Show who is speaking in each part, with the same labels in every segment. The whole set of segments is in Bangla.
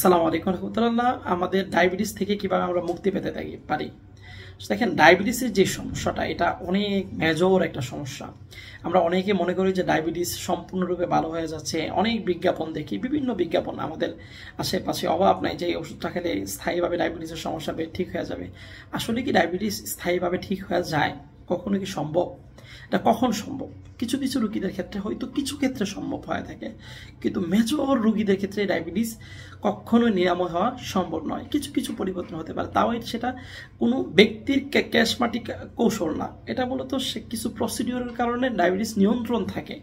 Speaker 1: আসসালামু আলাইকুম রহমতুল্লাহ। আমাদের ডায়াবেটিস থেকে কীভাবে আমরা মুক্তি পেতে থাকি, পারি? দেখেন, ডায়াবেটিসের যে সমস্যাটা, এটা অনেক মেজর একটা সমস্যা। আমরা অনেকে মনে করি যে ডায়াবেটিস সম্পূর্ণরূপে ভালো হয়ে যাচ্ছে। অনেক বিজ্ঞাপন দেখি, বিভিন্ন বিজ্ঞাপন আমাদের আশেপাশে অভাব নাই যে ওষুধটা খেলে স্থায়ীভাবে ডায়াবেটিসের সমস্যা ঠিক হয়ে যাবে। আসলে কি ডায়াবেটিস স্থায়ীভাবে ঠিক হয়ে যায়? কখনো কি সম্ভব? এটা কখন সম্ভব? কিছু কিছু রুগীদের ক্ষেত্রে হয়তো কিছু ক্ষেত্রে সম্ভব হয়ে থাকে, কিন্তু মেজর রুগীদের ক্ষেত্রে ডায়াবেটিস কখনো নিরাময় হওয়া সম্ভব নয়। কিছু কিছু পরিবর্তন হতে পারে। তাও সেটা কোনো ব্যক্তির ক্যাশমাটিক কৌশল না। এটা মূলত সে কিছু প্রসিডিওরের কারণে ডায়াবেটিস নিয়ন্ত্রণ থাকে,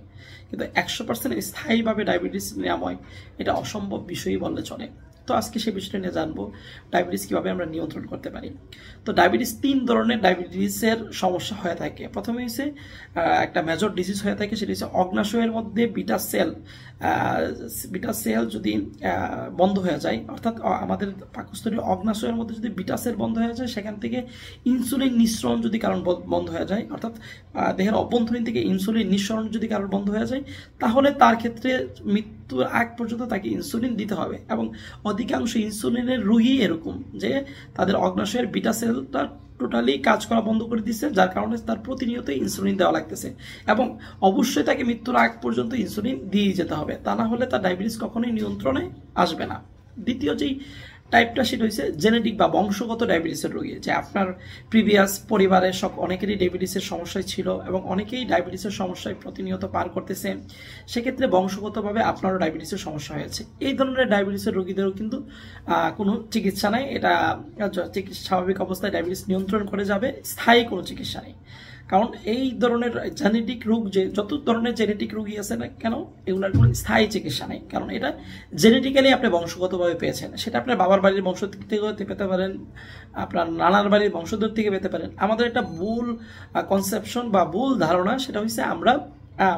Speaker 1: কিন্তু একশো পার্সেন্ট স্থায়ীভাবে ডায়াবেটিস নিরাময় এটা অসম্ভব বিষয়ই বললে চলে। তো আজকে সে বিষয়টা নিয়ে জানব ডায়াবেটিস কীভাবে আমরা নিয়ন্ত্রণ করতে পারি। তো ডায়াবেটিস তিন ধরনের ডায়াবেটিসের সমস্যা হয়ে থাকে। প্রথমে হচ্ছে একটা মেজর ডিজিজ হয়ে থাকে, সেটি হচ্ছে অগ্নাশয়ের মধ্যে বিটা সেল বিটা সেল যদি বন্ধ হয়ে যায়, অর্থাৎ আমাদের পাকস্থলীয় অগ্নাশয়ের মধ্যে যদি বিটা সেল বন্ধ হয়ে যায়, সেখান থেকে ইনসুলিন নিঃসরণ যদি কারণ বন্ধ হয়ে যায়, অর্থাৎ দেহের অভ্যন্তরীণ থেকে ইনসুলিন নিঃসরণ যদি কারণ বন্ধ হয়ে যায়, তাহলে তার ক্ষেত্রে মৃত্যুর আগ পর্যন্ত তাকে ইনসুলিন দিতে হবে এবং অধিকাংশ ইনসুলিনের রুগী এরকম যে তাদের অগ্নাশয়ের বিটা সেলটা টোটালি কাজ করা বন্ধ করে দিচ্ছে যার কারণে তার প্রতিনিয়ত ইনসুলিন দেওয়া লাগতেছে। এবং অবশ্যই তাকে মৃত্যুর আগ পর্যন্ত ইনসুলিন দিয়ে যেতে হবে, তা না হলে তার ডায়াবেটিস কখনোই নিয়ন্ত্রণে আসবে না। দ্বিতীয় যেই টাইপটা সেটা হচ্ছে জেনেটিক বা বংশগত ডায়াবেটিসের রোগী। যে আপনার প্রিভিয়াস পরিবারের সব অনেকেরই ডায়াবেটিসের সমস্যায় ছিল এবং অনেকেই ডায়াবেটিসের সমস্যায় প্রতিনিয়ত পার করতেছে। সেক্ষেত্রে বংশগতভাবে আপনারও ডায়াবেটিসের সমস্যা হয়েছে। এই ধরনের ডায়াবেটিসের রোগীদেরও কিন্তু কোনো চিকিৎসা নেই। এটা স্বাভাবিক অবস্থায় ডায়াবেটিস নিয়ন্ত্রণ করে যাবে। স্থায়ী কোনো চিকিৎসা নেই। কারণ এই ধরনের জেনেটিক রোগ যে, যত ধরনের জেনেটিক রোগী আছে না কেন, এগুলোর কোনো স্থায়ী চিকিৎসা নেই। কারণ এটা জেনেটিক্যালি আপনি বংশগতভাবে পেয়েছেন। সেটা আপনার বাবার বাড়ির বংশ থেকে পেতে পারেন, আপনার নানার বাড়ির বংশধর থেকে পেতে পারেন। আমাদের একটা ভুল কনসেপশন বা ভুল ধারণা, সেটা হচ্ছে আমরা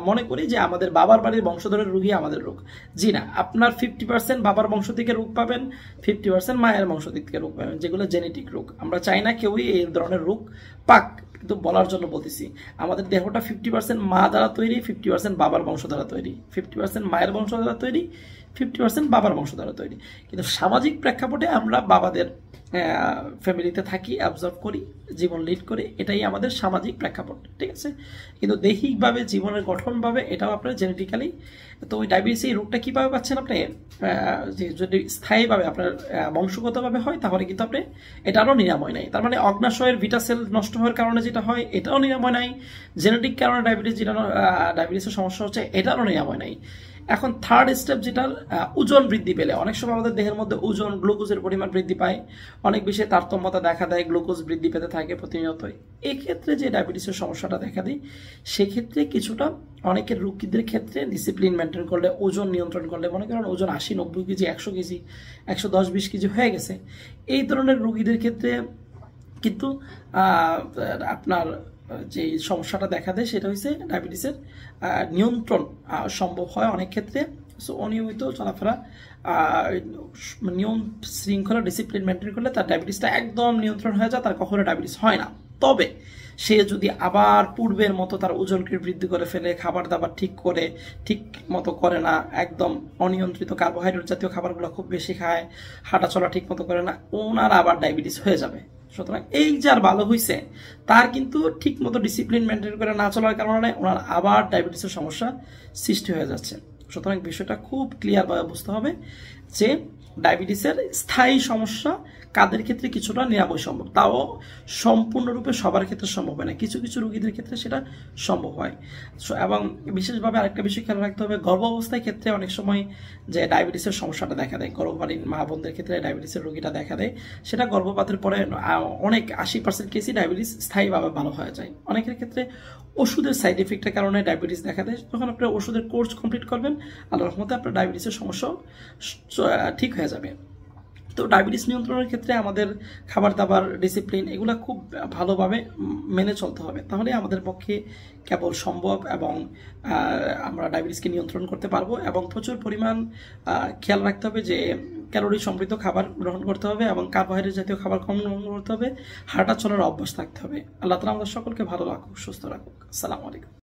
Speaker 1: মনে করি যে আমাদের বাবার বাড়ির বংশধরের রোগী আমাদের রোগ। জি না, আপনার ফিফটি পার্সেন্ট বাবার বংশ থেকে রোগ পাবেন ফিফটি পার্সেন্ট মায়ের বংশ দিক থেকে রোগ পাবেন, যেগুলো জেনেটিক রোগ। আমরা চাই না কেউই এই ধরনের রোগ পাক, কিন্তু বলার জন্য বলতেছি, আমাদের দেহটা ফিফটি পার্সেন্ট মা দ্বারা তৈরি ফিফটি পার্সেন্ট বাবার বংশ দ্বারা তৈরি ফিফটি পার্সেন্ট মায়ের বংশ দ্বারা তৈরি ফিফটি পার্সেন্ট বাবার বংশ দ্বারা তৈরি। কিন্তু সামাজিক প্রেক্ষাপটে আমরা বাবাদের ফ্যামিলিতে থাকি অবজার্ভ করি, জীবন লিড করে, এটাই আমাদের সামাজিক প্রেক্ষাপট, ঠিক আছে? কিন্তু দৈহিকভাবে, জীবনের গঠনভাবে, এটাও আপনার জেনেটিক্যালি তো ওই ডায়াবেটিস এই রোগটা কীভাবে পাচ্ছেন আপনি? যদি স্থায়ীভাবে আপনার বংশগতভাবে হয়, তাহলে কিন্তু আপনি এটারও নিরাময় নাই। তার মানে অগ্নাশয়ের ভিটা সেল নষ্ট হওয়ার কারণে যেটা হয়, এটাও নিরাময় নাই। জেনেটিক কারণে ডায়াবেটিস যেটা ডায়াবেটিসের সমস্যা হচ্ছে, এটারও নিরাময় নাই। এখন থার্ড স্টেপ যেটা ওজন বৃদ্ধি পেলে। অনেক সময় আমাদের দেহের মধ্যে ওজন গ্লুকোজের পরিমাণ বৃদ্ধি পায়। অনেক বেশি তারতম্যতা দেখা দেয় গ্লুকোজ বৃদ্ধি পেতে থাকে প্রতিনিয়ত এক্ষেত্রে যে ডায়াবেটিসের সমস্যাটা দেখা দেয় সেক্ষেত্রে কিছুটা অনেকের রোগীদের ক্ষেত্রে ডিসিপ্লিন মেনটেন করলে, ওজন নিয়ন্ত্রণ করলে, মনে করেন ওজন আশি, নব্বই কেজি, একশো কেজি, একশো দশ, বিশ কেজি হয়ে গেছে। এই ধরনের রোগীদের ক্ষেত্রে কিন্তু আপনার যে সমস্যাটা দেখা দেয় সেটা হচ্ছে ডায়াবেটিসের নিয়ন্ত্রণ সম্ভব হয় অনেক ক্ষেত্রে। সো অনিয়মিত চলাফেরা নিয়ম শৃঙ্খলা ডিসিপ্লিন মেনটেন করলে তার ডায়াবেটিসটা একদম নিয়ন্ত্রণ হয়ে যায়, তার কখনো ডায়াবেটিস হয় না। তবে সে যদি আবার পূর্বের মতো তার ওজনকে বৃদ্ধি করে ফেলে খাবার দাবার ঠিক করে, ঠিক মতো করে না, একদম অনিয়ন্ত্রিত কার্বোহাইড্রেট জাতীয় খাবারগুলো খুব বেশি খায় হাঁটা চলা ঠিক মতো করে না, ওনার আবার ডায়াবেটিস হয়ে যাবে। সুতরাং এই যার ভালো হয়েছে তার কিন্তু ঠিক মতো ডিসিপ্লিন মেনটেন করে না চলার কারণে ওনার আবার ডায়াবেটিসের সমস্যা সৃষ্টি হয়ে যাচ্ছে। সুতরাং বিষয়টা খুব ক্লিয়ারভাবে বুঝতে হবে যে ডায়াবেটিসের স্থায়ী সমস্যা কাদের ক্ষেত্রে কিছুটা নিরাময় সম্ভব তাও সম্পূর্ণরূপে সবার ক্ষেত্রে সম্ভব হয় না। কিছু কিছু রোগীদের ক্ষেত্রে সেটা সম্ভব হয়। এবং বিশেষভাবে আরেকটা বিষয় খেয়াল রাখতে হবে গর্ভ অবস্থায় ক্ষেত্রে অনেক সময় যে ডায়াবেটিসের সমস্যাটা দেখা দেয় গর্ভকালীন মা বোনদের ক্ষেত্রে ডায়াবেটিসের রোগীটা দেখা দেয়, সেটা গর্ভপাতের পরে অনেক আশি পার্সেন্ট কেসই ডায়াবেটিস স্থায়ীভাবে ভালো হয়ে যায়। অনেকের ক্ষেত্রে ওষুধের সাইড এফেক্টের কারণে ডায়াবেটিস দেখা দেয়। তখন আপনার ওষুধের কোর্স কমপ্লিট করবেন, আল্লাহর রহমতে আপনার ডায়াবেটিসের সমস্যাও ঠিক হয়ে যাবে। তো ডায়াবেটিস নিয়ন্ত্রণের ক্ষেত্রে আমাদের খাবার দাবার ডিসিপ্লিন এগুলো খুব ভালোভাবে মেনে চলতে হবে। তাহলে আমাদের পক্ষে কেবল সম্ভব এবং আমরা ডায়াবেটিসকে নিয়ন্ত্রণ করতে পারব এবং প্রচুর পরিমাণ খেয়াল রাখতে হবে যে ক্যালোরি সমৃদ্ধ খাবার গ্রহণ করতে হবে এবং কার্বোহাইড্রেট জাতীয় খাবার কম গ্রহণ করতে হবে। হাঁটা চলার অভ্যাস থাকতে হবে। আল্লাহ তালা আমাদের সকলকে ভালো রাখুক, সুস্থ রাখুক। আসসালামু আলাইকুম।